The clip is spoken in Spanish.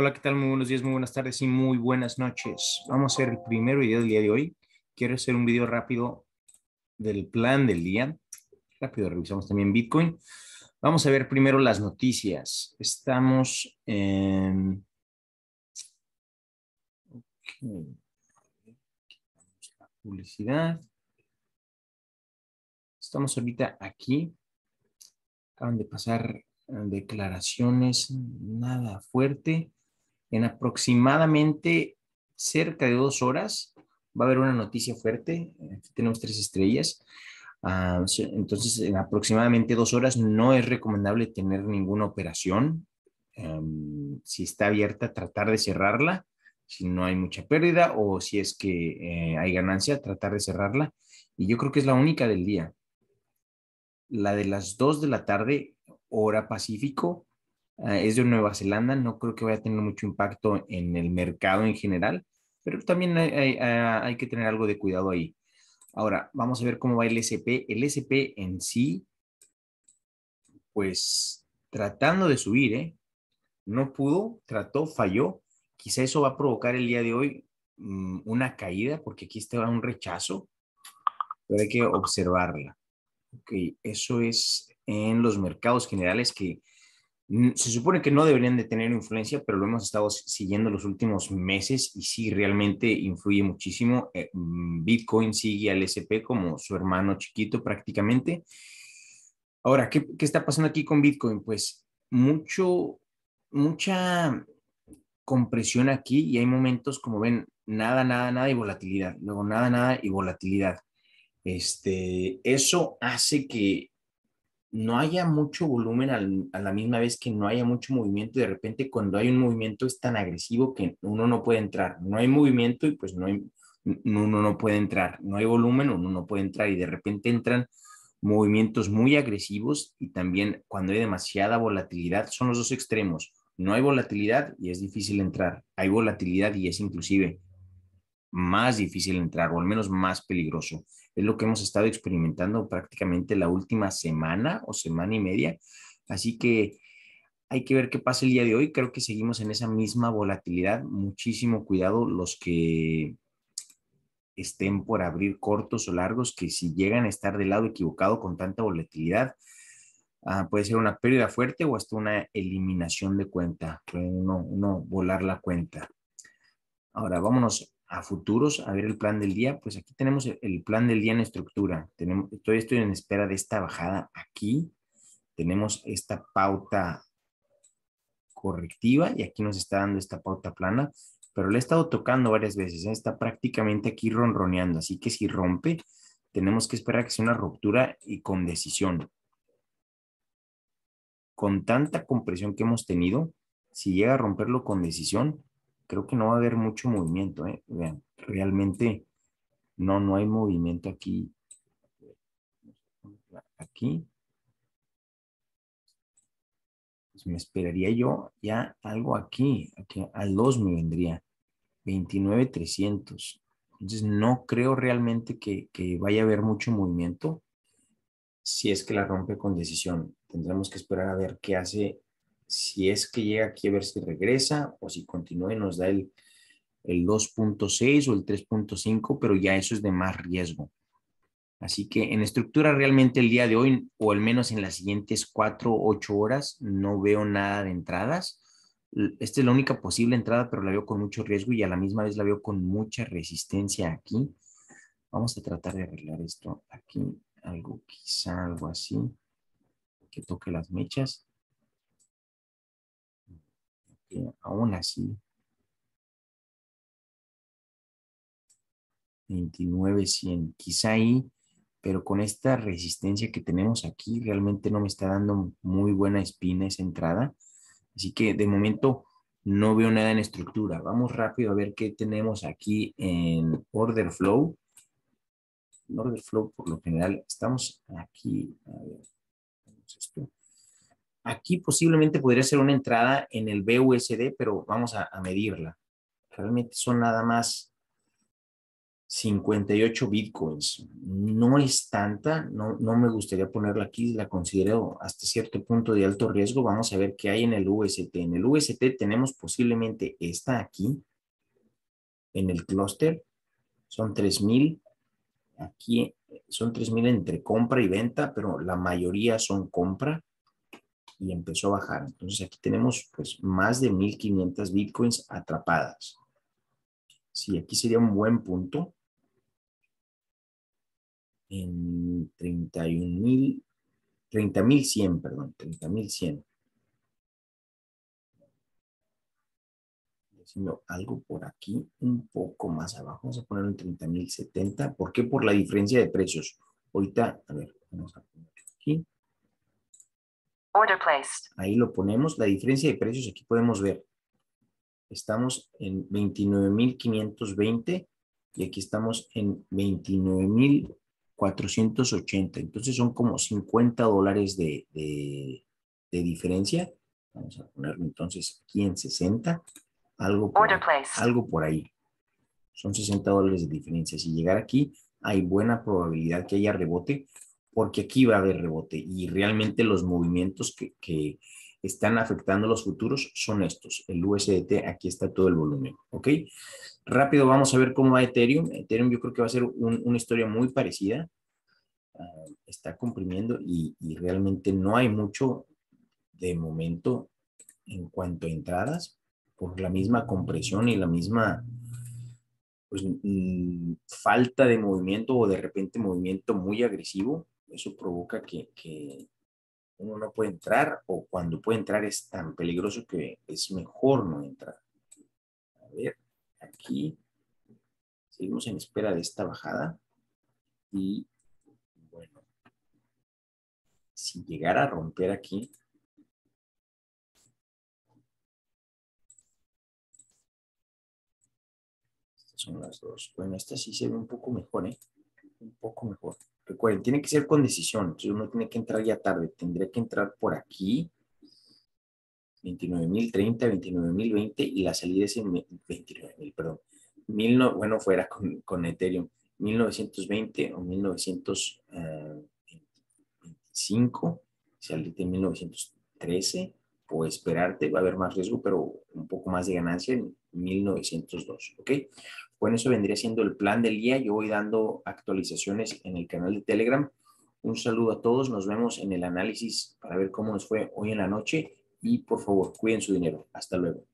Hola, ¿qué tal? Muy buenos días, muy buenas tardes y muy buenas noches. Vamos a hacer el primer video del día de hoy. Quiero hacer un video rápido del plan del día. Rápido revisamos también Bitcoin. Vamos a ver primero las noticias. Estamos en... Publicidad. Estamos ahorita aquí. Acaban de pasar declaraciones, nada fuerte. En aproximadamente cerca de dos horas va a haber una noticia fuerte. Tenemos tres estrellas. Ah, entonces, en aproximadamente dos horas no es recomendable tener ninguna operación. Em, si está abierta, tratar de cerrarla. Si no hay mucha pérdida o si es que eh, hay ganancia, tratar de cerrarla. Y yo creo que es la única del día. La de las dos de la tarde, hora Pacífico, es de Nueva Zelanda. No creo que vaya a tener mucho impacto en el mercado en general, pero también hay, hay que tener algo de cuidado ahí. Ahora, vamos a ver cómo va el SP. El SP en sí, pues tratando de subir, ¿eh? No pudo, trató, falló. Quizá eso va a provocar el día de hoy mm, una caída, porque aquí está un rechazo, pero hay que observarla. Ok, eso es en los mercados generales que se supone que no deberían de tener influencia, pero lo hemos estado siguiendo los últimos meses y sí, realmente influye muchísimo. Eh, mm, Bitcoin sigue al SP como su hermano chiquito prácticamente. Ahora, ¿qué, ¿qué, está pasando aquí con Bitcoin? Pues mucho, mucha compresión aquí y hay momentos como ven, nada, nada, nada y volatilidad. Luego nada, nada y volatilidad. Este, eso hace que no haya mucho volumen a la misma vez que no haya mucho movimiento. De repente, cuando hay un movimiento es tan agresivo que uno no puede entrar. No hay movimiento y pues no uno no puede entrar. No hay volumen, uno no puede entrar. Y de repente entran movimientos muy agresivos y también cuando hay demasiada volatilidad, son los dos extremos. No hay volatilidad y es difícil entrar. Hay volatilidad y es inclusive más difícil entrar o al menos más peligroso. Es lo que hemos estado experimentando prácticamente la última semana o semana y media. Así que hay que ver qué pasa el día de hoy. Creo que seguimos en esa misma volatilidad. Muchísimo cuidado los que estén por abrir cortos o largos, que si llegan a estar del lado equivocado con tanta volatilidad, ah, puede ser una pérdida fuerte o hasta una eliminación de cuenta. Puede uno, uno volar la cuenta. Ahora vámonos a futuros, a ver el plan del día, pues aquí tenemos el plan del día en estructura. Tenemos, todavía estoy en espera de esta bajada aquí. Tenemos esta pauta correctiva y aquí nos está dando esta pauta plana, pero le he estado tocando varias veces. ¿eh? Está prácticamente aquí ronroneando, así que si rompe, tenemos que esperar que sea una ruptura y con decisión. Con tanta compresión que hemos tenido, si llega a romperlo con decisión, creo que no va a haber mucho movimiento. ¿eh? Vean, realmente no, no hay movimiento aquí. Aquí. Pues me esperaría yo ya algo aquí. aquí al 2 me vendría. 29,300. Entonces no creo realmente que, que vaya a haber mucho movimiento si es que la rompe con decisión. Tendremos que esperar a ver qué hace si es que llega aquí a ver si regresa o si continúa y nos da el, el 2.6 o el 3.5, pero ya eso es de más riesgo. Así que en estructura realmente el día de hoy, o al menos en las siguientes 4 o 8 horas, no veo nada de entradas. Esta es la única posible entrada, pero la veo con mucho riesgo y a la misma vez la veo con mucha resistencia aquí. Vamos a tratar de arreglar esto aquí, algo quizá algo así, que toque las mechas aún así 29, 100, quizá ahí, pero con esta resistencia que tenemos aquí, realmente no me está dando muy buena espina esa entrada. Así que de momento no veo nada en estructura. Vamos rápido a ver qué tenemos aquí en order flow. En order flow, por lo general, estamos aquí. A ver, esto. Aquí posiblemente podría ser una entrada en el BUSD, pero vamos a, medirla. Realmente son nada más 58 bitcoins. No es tanta, no, no me gustaría ponerla aquí, la considero hasta cierto punto de alto riesgo. Vamos a ver qué hay en el UST. En el UST tenemos posiblemente esta aquí, en el clúster. Son 3000. Aquí son 3000 entre compra y venta, pero la mayoría son compra y empezó a bajar. Entonces aquí tenemos pues más de 1500 bitcoins atrapadas. Sí, aquí sería un buen punto en 31 mil, 30 mil 100, perdón, 30 mil 100. Haciendo algo por aquí, un poco más abajo, vamos a ponerlo en 30 mil 70. ¿Por qué? Por la diferencia de precios. Ahorita, a ver, vamos a poner aquí. Order placed. Ahí lo ponemos. La diferencia de precios aquí podemos ver. Estamos en 29.520 y aquí estamos en 29.000 480. Entonces son como 50 dólares de, de, diferencia. Vamos a ponerlo entonces aquí en 60. Algo por, algo por ahí. Son 60 dólares de diferencia. Si llegar aquí, hay buena probabilidad que haya rebote, porque aquí va a haber rebote. Y realmente los movimientos que, están afectando los futuros son estos. El USDT, aquí está todo el volumen. ¿Ok? Rápido vamos a ver cómo va Ethereum. Ethereum yo creo que va a ser una historia muy parecida. Ah, está comprimiendo y, realmente no hay mucho de momento en cuanto a entradas por la misma compresión y la misma pues, mm, falta de movimiento o de repente movimiento muy agresivo. Eso provoca que, uno no puede entrar o cuando puede entrar es tan peligroso que es mejor no entrar. A ver, aquí seguimos en espera de esta bajada y bueno, si llegara a romper aquí, estas son las dos. Bueno, esta sí se ve un poco mejor, ¿eh? Un poco mejor. Recuerden, tiene que ser con decisión. Entonces uno tiene que entrar ya tarde. Tendría que entrar por aquí 29.030, 29.020 y la salida es en 29.000, perdón. Mil no, bueno, fuera con, con, Ethereum, 1920 o 1925, salir en 1913 o esperarte, va a haber más riesgo, pero un poco más de ganancia en 1902, ¿ok? Bueno, eso vendría siendo el plan del día. Yo voy dando actualizaciones en el canal de Telegram. Un saludo a todos. Nos vemos en el análisis para ver cómo nos fue hoy en la noche y por favor, cuiden su dinero. Hasta luego.